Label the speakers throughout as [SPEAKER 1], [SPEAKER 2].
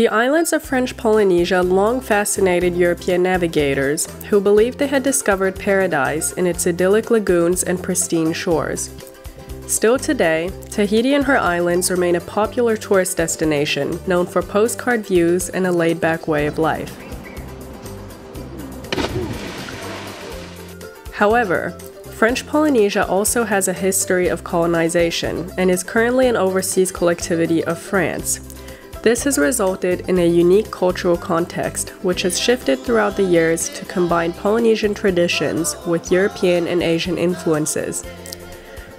[SPEAKER 1] The islands of French Polynesia long fascinated European navigators, who believed they had discovered paradise in its idyllic lagoons and pristine shores. Still today, Tahiti and her islands remain a popular tourist destination known for postcard views and a laid back way of life. However, French Polynesia also has a history of colonization and is currently an overseas collectivity of France. This has resulted in a unique cultural context, which has shifted throughout the years to combine Polynesian traditions with European and Asian influences.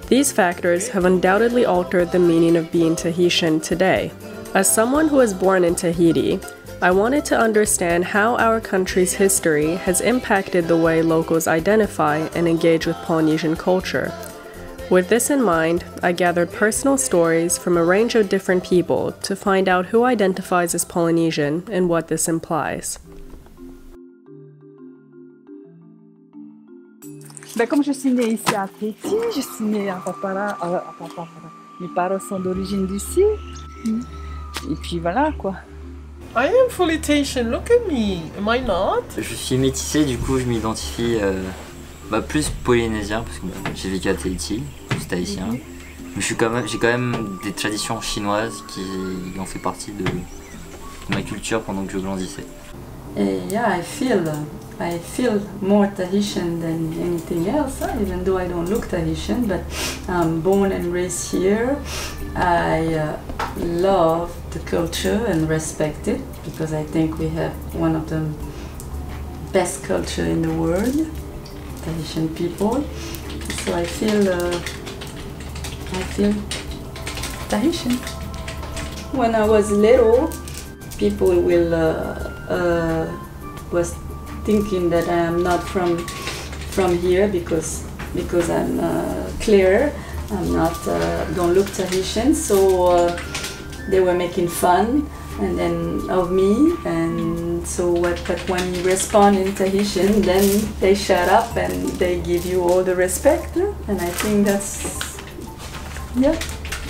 [SPEAKER 1] These factors have undoubtedly altered the meaning of being Tahitian today. As someone who was born in Tahiti, I wanted to understand how our country's history has impacted the way locals identify and engage with Polynesian culture. With this in mind, I gathered personal stories from a range of different people to find out who identifies as Polynesian and what this implies.
[SPEAKER 2] Ben, comme je suis née ici à Tahiti, je suis née à Papara, à, à Papara. Mes parents sont d'origine d'ici. Et puis voilà quoi.
[SPEAKER 3] I am fully Tahitian, look at me. Am I not?
[SPEAKER 4] Je suis métissé, du coup je m'identifie euh, bah, plus polynésien parce que bah, j'ai vécu à Tahiti, tahitien.
[SPEAKER 2] Mhm.
[SPEAKER 4] Mais suis quand j'ai quand même des traditions chinoises qui ont fait partie de, ma culture pendant que je grandissais.
[SPEAKER 5] Uh, yeah, I feel I feel more Tahitian than anything else, even though I don't look Tahitian. But I'm born and raised here. I uh, love the culture and respect it because I think we have one of the best culture in the world, Tahitian people. So I feel uh, I feel Tahitian. When I was little, people will uh, uh, was thinking that I am not from from here because because I'm uh, clear. I'm not uh, don't look Tahitian, so uh, they were making fun and then of me. And so what? But when you respond in Tahitian, then they shut up and they give you all the respect. And I think that's yeah.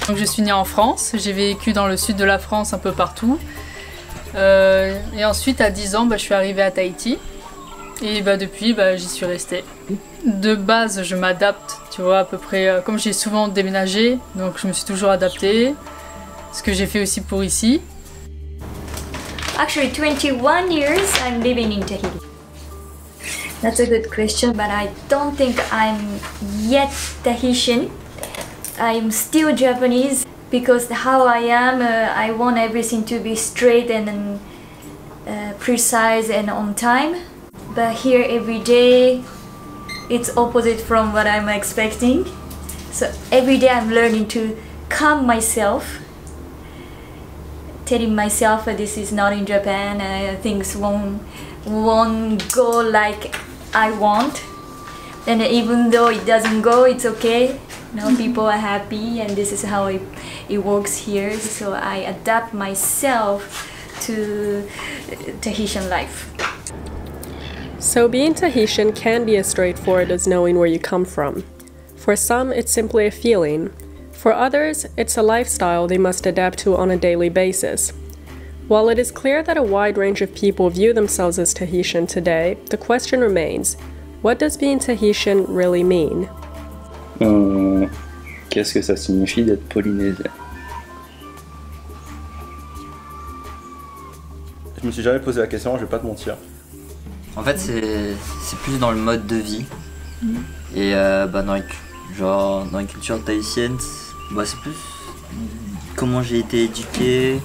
[SPEAKER 6] Donc je suis née en France, j'ai vécu dans le sud de la France un peu partout. Euh, et ensuite à 10 ans bah, je suis arrivée à Tahiti. Et bah, depuis bah, j'y suis restée. De base je m'adapte, tu vois, à peu près euh, comme j'ai souvent déménagé, donc je me suis toujours adaptée. Ce que j'ai fait aussi pour ici.
[SPEAKER 7] Actually, 21 years I'm living in Tahiti. That's a good question, but I don't think I'm yet Tahitian. I'm still Japanese because how I am, uh, I want everything to be straight and uh, precise and on time. But here every day, it's opposite from what I'm expecting. So every day I'm learning to calm myself telling myself that this is not in Japan and things won't won't go like I want. And even though it doesn't go, it's okay. You know, people are happy, and this is how it, it works here. So I adapt myself to Tahitian life.
[SPEAKER 1] So, being Tahitian can be as straightforward as knowing where you come from. For some, it's simply a feeling. For others, it's a lifestyle they must adapt to on a daily basis. While it is clear that a wide range of people view themselves as Tahitian today, the question remains what does being Tahitian really mean?
[SPEAKER 8] Euh, Qu'est-ce que ça signifie d'être polynésien
[SPEAKER 9] Je me suis jamais posé la question, je vais pas te mentir.
[SPEAKER 4] En fait, c'est c'est plus dans le mode de vie. Et euh, bah, dans, les, genre, dans la culture tahitienne, c'est bah, c'est plus comment j'ai été éduqué,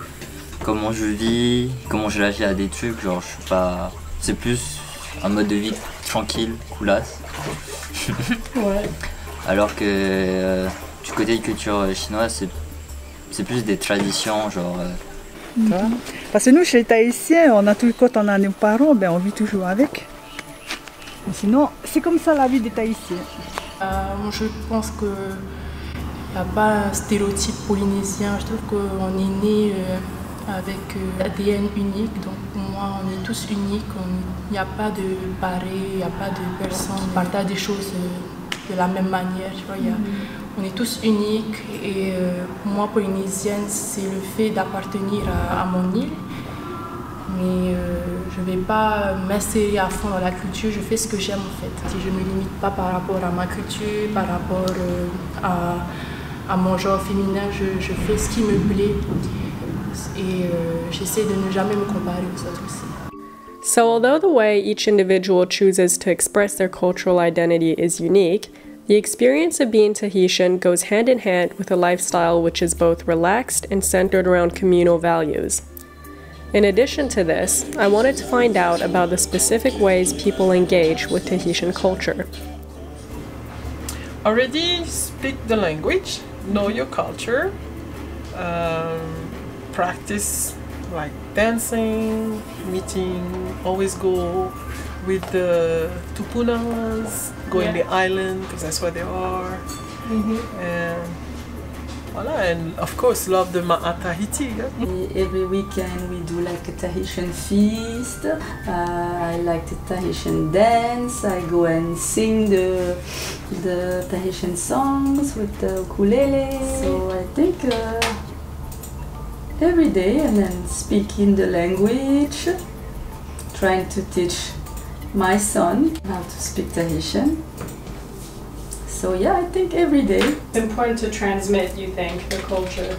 [SPEAKER 4] comment je vis, comment je réagis à des trucs. Genre, je suis pas. C'est plus un mode de vie tranquille, coolasse.
[SPEAKER 6] Ouais.
[SPEAKER 4] Alors que euh, du côté de culture chinoise, c'est c'est plus des traditions, genre. euh,
[SPEAKER 2] vois Parce que nous, chez les Tahitiens, on a tout, quand on a nos parents, ben, on vit toujours avec. Mais sinon, c'est comme ça la vie des Tahitiens.
[SPEAKER 10] Euh, je pense que n'y a pas un stéréotype polynésien. Je trouve qu'on est né euh, avec euh, l'ADN unique. Donc pour moi, on est tous uniques. Il n'y a pas de pareil, il n'y a pas de personne qui partage des choses euh, de la même manière. Tu vois, il y a- on est tous uniques. Et euh, pour moi, polynésienne, c'est le fait d'appartenir à, mon île mais euh, je ne vais pas m'insérer à fond dans la culture, je fais ce que j'aime en fait. Si je ne me limite pas par rapport à ma culture, par rapport euh, à, mon genre féminin, je, je, fais ce qui me plaît et euh, j'essaie de ne jamais me comparer aux autres aussi.
[SPEAKER 1] So, although the way each individual chooses to express their cultural identity is unique, the experience of being Tahitian goes hand in hand with a lifestyle which is both relaxed and centered around communal values. In addition to this, I wanted to find out about the specific ways people engage with Tahitian culture.
[SPEAKER 3] Already speak the language, know your culture, um, practice like dancing, meeting, always go with the tupunas, go yeah. in the island because that's where they are. Mm-hmm. And Voilà, and of course love the ma'a Tahiti.
[SPEAKER 5] Yeah? Every weekend we do like a Tahitian feast. Uh, I like the Tahitian dance. I go and sing the the Tahitian songs with the ukulele. So I think uh, every day and then speaking the language, trying to teach my son how to speak Tahitian. So yeah, I think every day.
[SPEAKER 1] It's important to transmit, you think, the culture.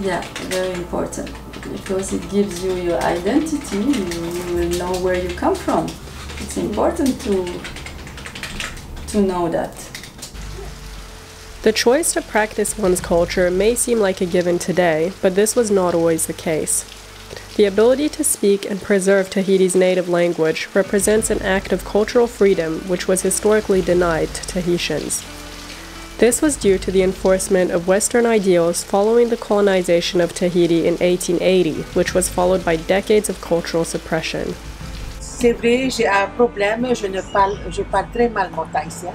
[SPEAKER 5] Yeah, very important because it gives you your identity. You, you will know where you come from. It's important to to know that.
[SPEAKER 1] The choice to practice one's culture may seem like a given today, but this was not always the case. The ability to speak and preserve Tahiti's native language represents an act of cultural freedom which was historically denied to Tahitians. This was due to the enforcement of Western ideals following the colonization of Tahiti in 1880, which was followed by decades of cultural suppression.
[SPEAKER 11] C'est vrai, j'ai un problème, je, ne parle, je parle très mal mon tahitien.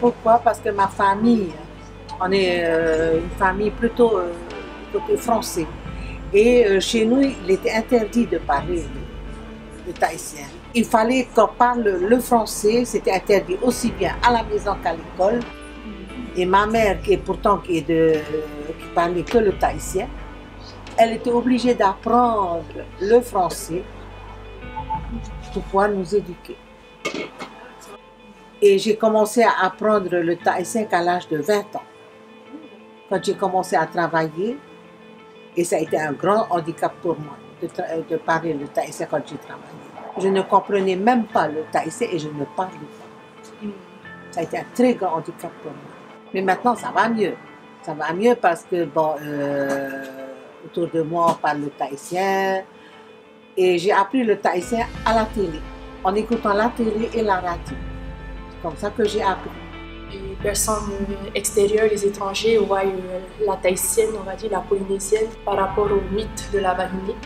[SPEAKER 11] Pourquoi? Parce que ma famille, on est euh, une famille plutôt euh, français. Et euh, chez nous, il était interdit de parler le, tahitien. Il fallait qu'on parle le français, c'était interdit aussi bien à la maison qu'à l'école. Et ma mère, qui est pourtant qui, parlait que le tahitien, elle était obligée d'apprendre le français pour pouvoir nous éduquer. Et j'ai commencé à apprendre le tahitien qu'à l'âge de 20 ans. Quand j'ai commencé à travailler, et ça a été un grand handicap pour moi de, parler le thaïsien quand j'ai travaillé. Je ne comprenais même pas le thaïsien et je ne parlais pas. Ça a été un très grand handicap pour moi. Mais maintenant, ça va mieux. Ça va mieux parce que, bon, euh, autour de moi, on parle le thaïsien. Et j'ai appris le thaïsien à la télé, en écoutant la télé et la radio. C'est comme ça que j'ai appris
[SPEAKER 10] les personnes extérieures, les étrangers, voient euh, la tahitienne, on va dire la polynésienne, par rapport au mythe de la vahinée.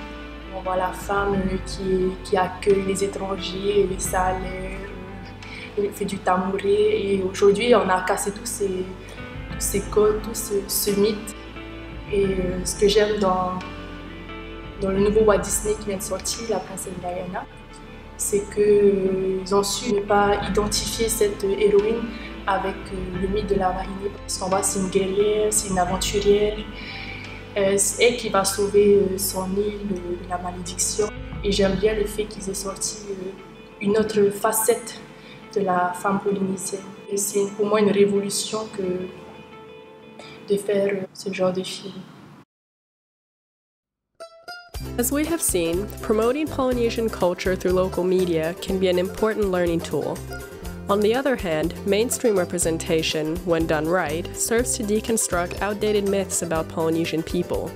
[SPEAKER 10] On voit la femme qui, qui accueille les étrangers, les salaires, elle fait du tamouré. Et aujourd'hui, on a cassé tous ces, ces codes, tout ce, mythe. Et euh, ce que j'aime dans le nouveau Walt Disney qui vient de sortir, La princesse Diana, c'est qu'ils ont su ne pas identifier cette héroïne avec euh, le mythe de la marinée. Parce qu'on voit c'est une guerrière, c'est une aventurière. Euh, c'est elle qui va sauver euh, son île de, la malédiction. Et j'aime bien le fait qu'ils aient sorti une autre facette de la femme polynésienne. Et c'est pour moi une révolution que de faire ce genre de film.
[SPEAKER 1] As we have seen, promoting Polynesian culture through local media can be an important learning tool. On the other hand, mainstream representation, when done right, serves to deconstruct outdated myths about Polynesian people.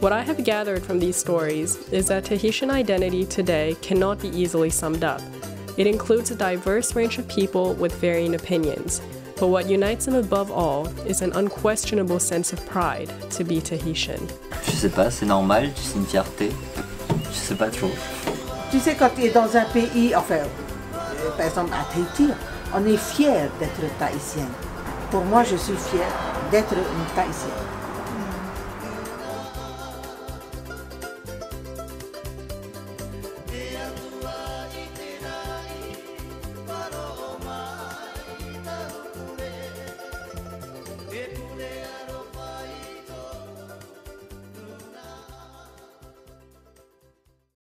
[SPEAKER 1] What I have gathered from these stories is that Tahitian identity today cannot be easily summed up. It includes a diverse range of people with varying opinions, but what unites them above all is an unquestionable sense of pride to be Tahitian.
[SPEAKER 4] Je sais pas, c'est normal, c'est une fierté. Je sais pas trop.
[SPEAKER 11] Tu sais, quand tu es dans un pays, enfin, par exemple à Tahiti, on est fier d'être tahitienne. Pour moi, je suis fière d'être une tahitienne.